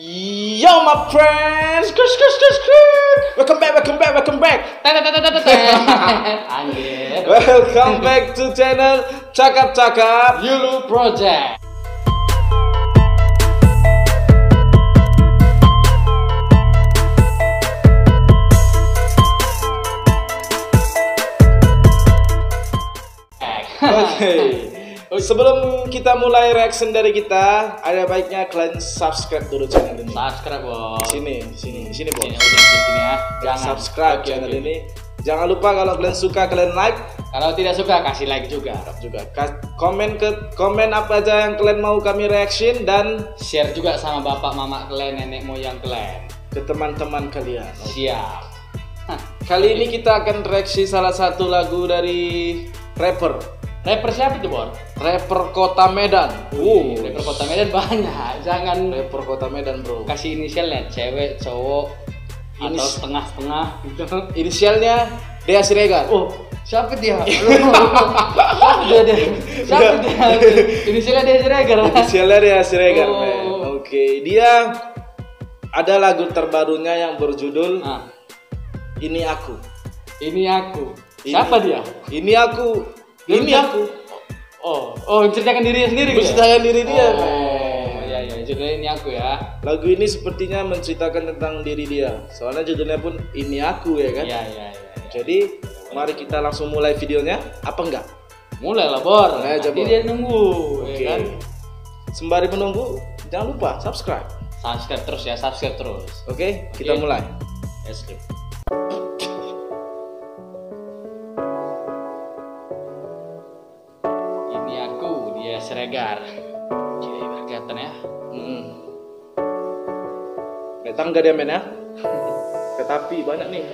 Yo my friends, kris kris kris. Welcome back, welcome back, welcome back. Anjir. Welcome back to channel Cakap Cakap. Yulu Project. Oke. Sebelum kita mulai reaction dari kita, ada baiknya kalian subscribe dulu channel ini. Subscribe, Bos. Sini, sini, sini, Sini, Bos. udah sini, sini ya. Jangan subscribe Oke, channel ini. Jangan lupa kalau kalian suka kalian like. Kalau tidak suka kasih like juga. juga. Komen ke komen apa aja yang kalian mau kami reaction dan Share juga sama bapak mama kalian, nenek moyang kalian. ke teman-teman kalian. Siap. Hah, Kali ini kita akan reaksi salah satu lagu dari rapper, Rapper siapa tuh, Bor? rapper Kota Medan. Uh, rapper kota Medan banyak. Jangan rapper Kota Medan, Bro. kasih inisialnya cewek, cowok, atau Inis- setengah-setengah gitu. Inisialnya Dea Siregar. Oh, siapa dia? siapa dia? dia? Siapa dia? Inisialnya dia Siregar. Inisialnya Dea Siregar, Oh. Oke, dia ada lagu terbarunya yang berjudul Nah, Ini Aku. ini aku. Ini- Siapa dia? Ini aku. Ini aku. Oh, oh menceritakan dirinya sendiri gitu ya? Menceritakan diri dia, Oh, men. iya iya, judulnya ini aku ya. Lagu ini sepertinya menceritakan tentang diri dia. Soalnya judulnya pun Ini Aku ya kan. Iya iya iya. Jadi, mari kita langsung mulai videonya. Apa enggak? Mulai lah, Bor. Mulai aja, Nanti dia nunggu, Oke. ya kan? Sembari menunggu, jangan lupa subscribe. Subscribe terus ya, subscribe terus. Oke, kita Oke. mulai. Yes, Lip. Siregar. Jadi berkaitan ya. Hmm. Naik tangga dia men ya. Kereta api banyak nih.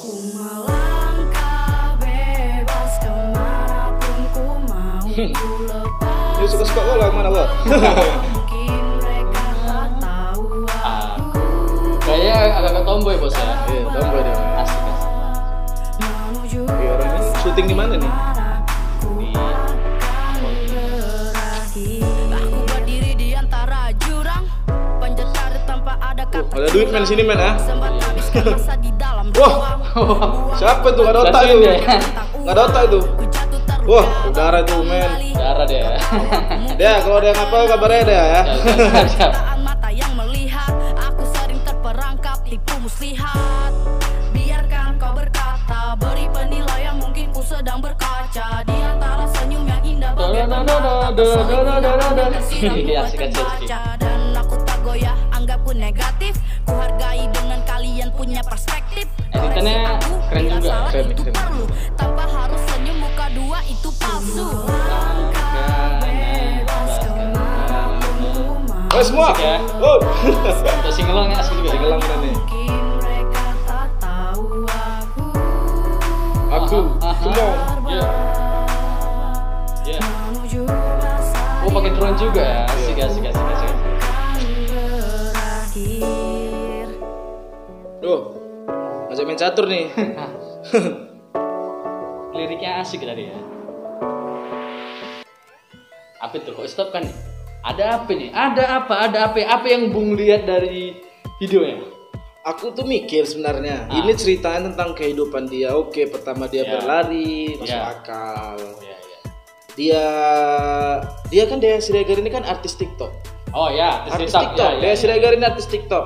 Ku melangkah bebas ke mana pun ku mau Ku lepas Dia suka-suka kau lah mana kau? mungkin mereka tak tahu Ah, kayaknya agak-agak tomboy bos ya. Iya, tomboy dia. Syuting di mana nih? Di berakhir Aku berdiri di antara jurang Penjara tanpa ada Oh, kata ada duit men sini men ya. Dalam Wah, siapa tuh? Gak ada otak Jelasin itu. Gak ada otak itu. Wah, udara tuh men. darah dia. Dia kalau ada yang apa kabarnya dia ya. Mata yang melihat Aku sering terperangkap tipu muslihat Dan aku tak goyah anggap ku negatif Ku hargai dengan kalian punya perspektif Editannya keren juga, itu perlu Tanpa harus senyum muka dua itu palsu Oh semua. Ya. Oh. Untuk singelongnya asik juga. Singelang udah nih. Aku Aku semua. Iya. Oh pakai drone juga ya. Asik asik asik asik. Duh. Ngajak main catur nih. Liriknya asik tadi ya. Apa itu kok stop kan? Ada apa nih? Ada apa? Ada apa? Apa yang Bung lihat dari videonya? Aku tuh mikir sebenarnya. Ah. Ini ceritanya tentang kehidupan dia. Oke, pertama dia Ya. berlari, masuk Ya. akal. Iya. Dia dia kan Dea Siregar ini kan artis TikTok. Oh ya, Artis TikTok. TikTok. Ya, ya, Dea ya. Siregar ini artis TikTok.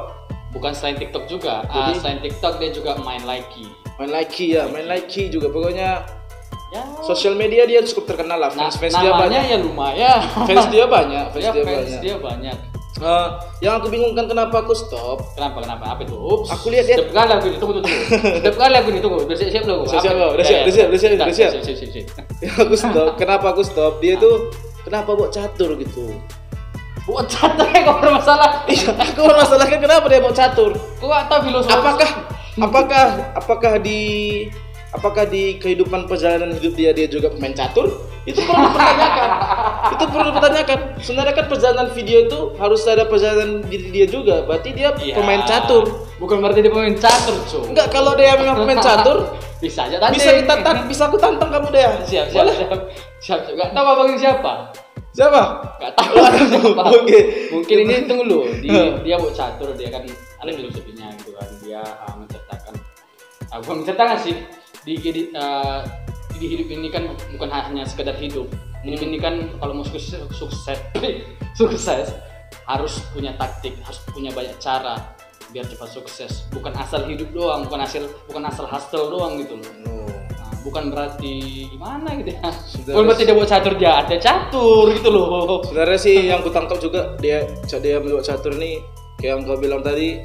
Bukan selain TikTok juga. Ah, Jadi- selain TikTok dia juga main Likee. Main Likee ya, main Likee juga. Pokoknya Ya. sosial media dia cukup terkenal lah. Nah, Fans fans dia namanya banyak. ya lumayan. Fans dia banyak. Fans ya, dia fans banyak. dia banyak. Eh, yang aku bingungkan kenapa aku stop? Kenapa kenapa? Apa itu? Ups. Aku lihat dia- Setiap kali aku ini tunggu tunggu. Setiap kali aku ini tunggu. Udah siap siap belum? Siap, siap. Udah Ya, siap, ya. udah siap, udah siap, Siap, udah siap. siap, siap, siap, aku stop. kenapa aku stop? Dia tuh kenapa bawa catur gitu? Buat catur kok bermasalah. Iya, aku permasalahkan kenapa dia bawa catur? Kok gak tahu filosofi? Apakah apakah apakah di apakah di kehidupan perjalanan hidup dia dia juga pemain catur? Itu perlu dipertanyakan. itu perlu dipertanyakan. Sebenarnya kan perjalanan video itu harus ada perjalanan diri dia juga. Berarti dia Iya. pemain catur. Bukan berarti dia pemain catur, cuy. Enggak kalau dia memang pemain catur, Bisa aja tadi. Bisa kita tan bisa aku tantang kamu deh. Siap, siap, Boleh? siap. Siap, siap. Gak tahu abang siapa? Siapa? Gak tahu siapa. Oke. Mungkin ini tunggu dulu. Dia, dia buat catur, dia kan ada filosofinya gitu kan. Dia uh, menceritakan, bukan menceritakan sih. Di, di, uh, di hidup ini kan bukan hanya sekedar hidup. Hidup ini kan kalau mau sukses, sukses, sukses harus punya taktik, harus punya banyak cara biar cepat sukses. Bukan asal hidup doang, bukan hasil, bukan asal hustle doang gitu loh. No. Nah, bukan berarti gimana gitu ya. Bukan berarti dia buat catur dia ada catur gitu loh. Sebenarnya sih yang kutangkap juga dia dia membuat catur nih kayak yang kau bilang tadi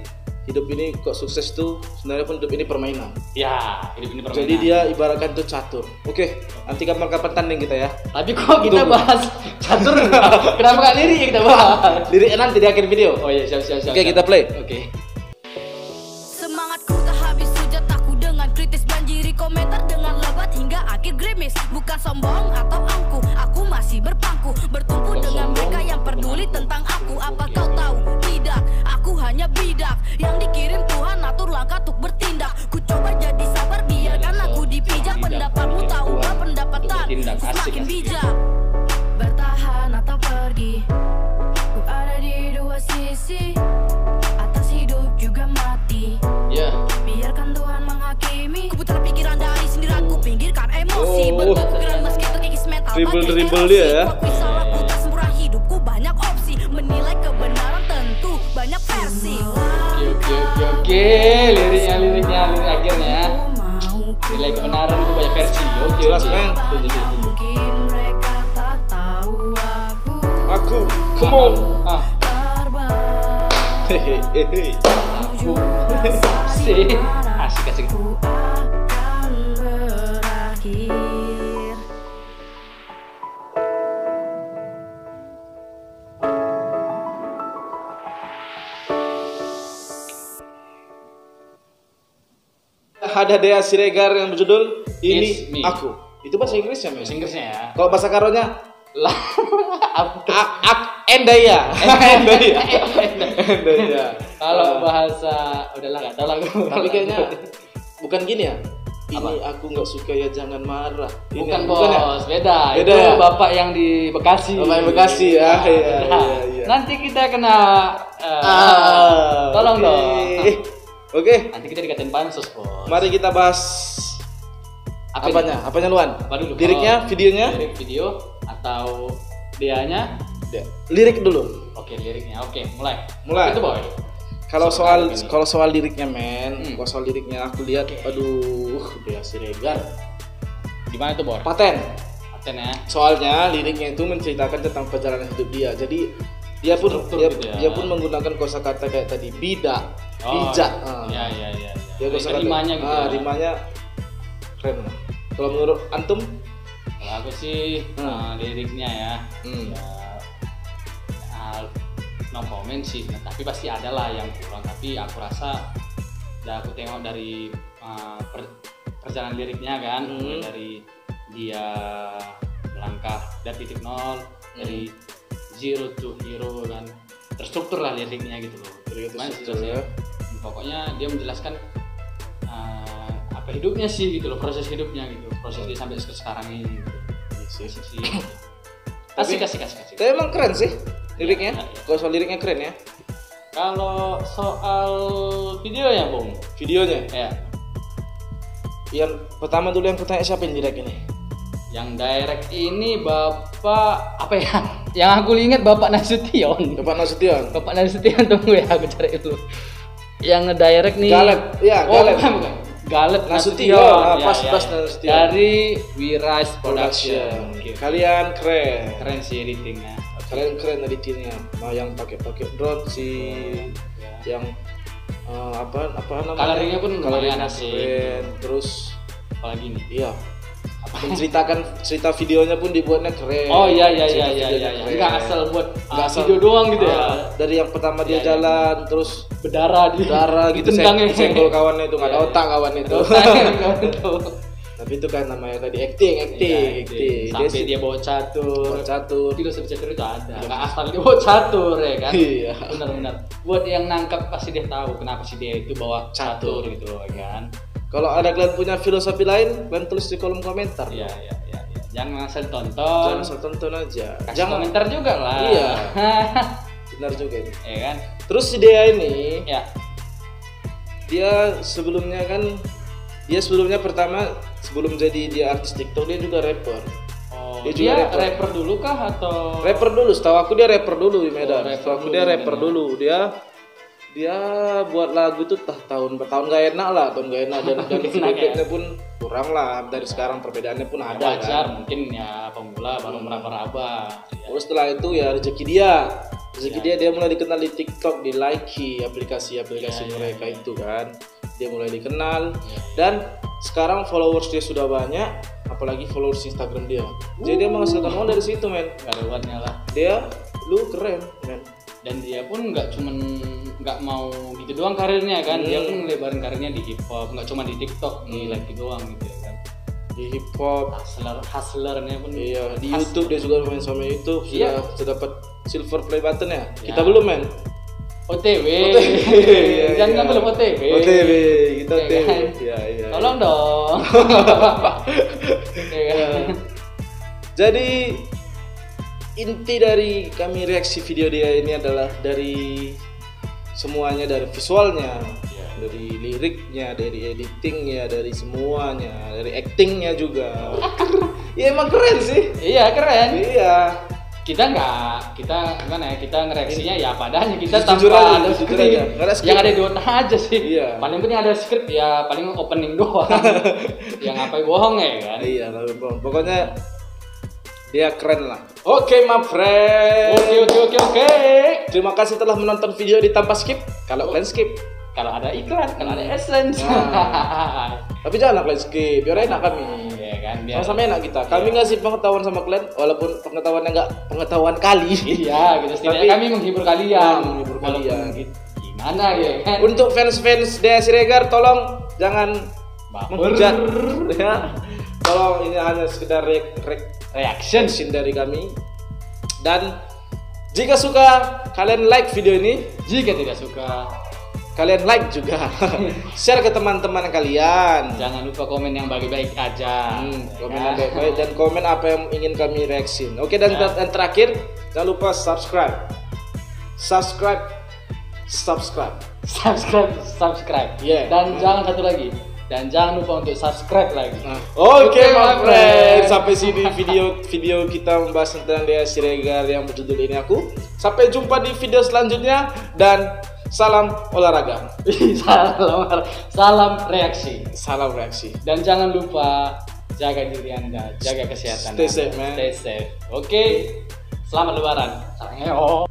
hidup ini kok sukses tuh sebenarnya pun hidup ini permainan. Ya, hidup ini permainan. Jadi dia ibaratkan itu catur. Oke, nanti kapan-kapan tanding kita ya. Tapi kok kita Tunggu. bahas catur? Kenapa gak lirik kita bahas? Liriknya nanti di akhir video. Oh iya, siap siap siap. Oke, siap. kita play. Oke. Semangatku komentar dengan lebat hingga akhir grimis. Bukan sombong atau angku, aku masih berpangku. Bertumpu dengan mereka yang peduli tentang aku. Apa kau tahu? Tidak, aku hanya bidak Yang dikirim Tuhan atur langkah untuk bertindak. Ku coba jadi sabar biarkan aku dipijak. Pendapatmu tahu gak pendapatan ku semakin bijak. Bertahan atau pergi Menilai kebenaran tentu. Banyak versi. Oke oke oke. Liriknya liriknya lirik akhirnya. Nilai kebenaran itu banyak versi. Oke Jelas, oke. men. Aku. Aku, come on. Ah, Hehehe. aku sih Ada Dea Siregar yang berjudul Ini. Aku. Itu bahasa Inggris ya, Mas? Bahasa Inggrisnya ya. Kalau bahasa Karonya Lah. ak endaya. endaya. endaya. Kalau Ah. bahasa udahlah nggak tahu lah. tapi kayaknya bukan gini ya. Ini Apa? aku nggak suka ya jangan marah. Ini bukan bos, ya? beda. Beda Itu ya? bapak yang di Bekasi. Bapak yang Bekasi ya, iya, iya, iya. Nanti kita kena eh, Ah, tolong oke. dong. Oke, Nanti kita dikatain pansus, bos. Mari kita bahas Apa apanya? ini? Apanya Luan? Apa dulu? Liriknya, videonya? Lirik video atau dianya? Ya, Lirik dulu. Oke, liriknya. Oke, mulai. Mulai. Itu boy. Kalau Soal kalau soal liriknya men, Hmm. kalau soal liriknya aku lihat, aduh, Dea Siregar. Gimana tuh, boy? Paten. Paten ya. Soalnya liriknya itu menceritakan tentang perjalanan hidup dia. Jadi dia pun Struktur dia, gitu ya. dia pun menggunakan kosakata kayak tadi bidak, Oh, bijak. Iya, iya, iya. Dia Dari kosakata- rimanya gitu. Ah, ya. rimanya keren. Kalau menurut antum? Kalau aku sih Hmm. eh, liriknya ya, Hmm. ya ah, no comment sih. Nah, tapi pasti ada lah yang kurang. Tapi aku rasa, dan aku tengok dari eh, per- perjalanan liriknya kan, Hmm. dari dia melangkah dari titik nol, dari zero to hero kan, terstruktur lah liriknya gitu loh. Dari itu Gimana struktur sih, ya. Pokoknya dia menjelaskan apa hidupnya sih gitu loh, proses hidupnya gitu, proses dia sampai ke sekarang ini. Gitu. Iya sih. Asik sih. Asik, asik, asik. Tapi emang keren sih liriknya. Iya, iya. Kalau soal liriknya keren ya. Kalau soal videonya, Bung. Videonya. Ya, Yang pertama dulu yang kutanya siapa yang direct ini? yang direct ini Bapak apa ya? Yang aku ingat Bapak Nasution. Bapak Nasution. Bapak Nasution tunggu ya, aku cari dulu. Yang ngedirect nih. Galep, iya, oh, Galep. bukan, bukan. Galep Nasution, Nasution. ah, Ya, pas, ya, pas ya. Nasution. Dari Wirise Production. Production. Kalian keren. Keren sih editingnya. Kalian keren editingnya. Nah, yang pakai-pakai drone si Ya. yang eh, apa apa namanya? Coloringnya pun lumayan keren. Terus Apalagi nih. iya. Menceritakan cerita videonya pun dibuatnya keren. Oh iya iya iya iya iya. iya. Enggak asal buat Nggak ah, asal- video doang gitu ya. Ah, Dari yang pertama dia Iya, iya. jalan terus Berdarah di darah gitu ditendangnya. seng- senggol kawannya itu nggak ada Iya, otak kawan itu. Itu. Tapi itu kan namanya tadi acting, acting, Iya, acting. Sampai sih dia bawa catur. buat catur. Filosofi catur itu ada. Enggak asal dia bawa catur ya kan. Iya. Benar-benar. Buat yang nangkap pasti dia tahu kenapa sih dia itu bawa Catur. catur gitu. Kalau ada kalian punya filosofi lain, kalian tulis di kolom komentar. Iya, iya, iya. iya. Jangan asal tonton. Jangan asal tonton aja. Kasih Jangan komentar juga lah. Iya. benar juga ini. Iya kan? Terus si Dea ini, Ya. dia sebelumnya kan dia sebelumnya pertama sebelum jadi dia artis TikTok dia juga rapper. Oh, Dia dia, rapper. rapper dulu kah atau Rapper dulu, setahu aku dia rapper dulu di Medan. Oh, rapper setahu aku dulu dia di rapper Medan. dulu. Dia dia buat lagu tuh tah tahun tahun gak enak lah, tahun gak enak dan dan video ya? pun kurang lah dari sekarang perbedaannya pun Ya, ada wajar kan. mungkin ya pemula baru meraba-raba. Ya. Terus setelah itu ya rezeki dia. Rezeki Ya. dia dia mulai dikenal di TikTok, di Likee, aplikasi-aplikasi Ya, mereka ya. itu kan. Dia mulai dikenal Ya. dan sekarang followers dia sudah banyak, apalagi followers Instagram dia. Jadi dia menghasilkan uang dari situ, men. Gak ada lah. Dia lu keren, men. Dan dia pun nggak cuman nggak mau gitu doang karirnya kan. Dia Hmm. pun ngelebarin karirnya di hip hop, nggak cuma di TikTok, di Hmm. like doang gitu ya kan. Di hip hop, Hustler, hustlernya pun iya, di hus- YouTube dia juga main sama YouTube, Iya. sudah sudah dapat silver play button ya. Ya. Kita belum, men. OTW. Iya, Jangan iya. belum OTW. OTW, kita Iya OTW. kan? Iya, iya. Tolong dong. Iya kan? Jadi inti dari kami reaksi video dia ini adalah dari semuanya dari visualnya, Iya. dari liriknya, dari editingnya, dari semuanya, dari actingnya juga. ya emang keren sih. Iya keren. Iya. Kita nggak, kita gimana ya? Kita ngereaksinya ya padanya kita tanpa aja, ada skrip. aja. Ada. Yang ada dua aja sih. Iya. Paling penting ada skrip ya, paling opening doang. yang ngapain bohong ya kan? Iya, tapi pokoknya dia keren lah. Oke, my friend. Oke oke oke oke. Terima kasih telah menonton video di tanpa skip. Kalau kalian skip, Kalau ada iklan, kalau ada essence. Nah. tapi jangan kalian skip. Biar enak kami. Iya kan biar. Sama-sama enak kita. Kami ngasih pengetahuan sama kalian, walaupun pengetahuannya nggak pengetahuan kali. Iya, gitu. Tapi- kami menghibur kalian. Ya, menghibur kalian. gitu, Gimana ya kan? Untuk fans-fans Dea Siregar, tolong jangan menghujat. ya. Tolong ini hanya sekedar rek rek Reaction. action dari kami. Dan jika suka, kalian like video ini, Jika tidak suka, kalian like juga. Share ke teman-teman kalian. jangan lupa komen yang baik-baik aja. Hmm, Ya komen kan? yang baik-baik dan komen apa yang ingin kami reaksiin. Oke dan, Ya. dan terakhir jangan lupa subscribe, subscribe, subscribe. subscribe subscribe Yeah. dan jangan satu lagi dan jangan lupa untuk subscribe lagi Nah, Oke Oke, my friend, sampai sini video video kita membahas tentang Dea Siregar yang berjudul ini aku. Sampai jumpa di video selanjutnya dan salam olahraga, salam salam reaksi salam reaksi. dan jangan lupa jaga diri anda jaga kesehatan Stay anda. safe, man. stay safe oke selamat lebaran Sarangeo.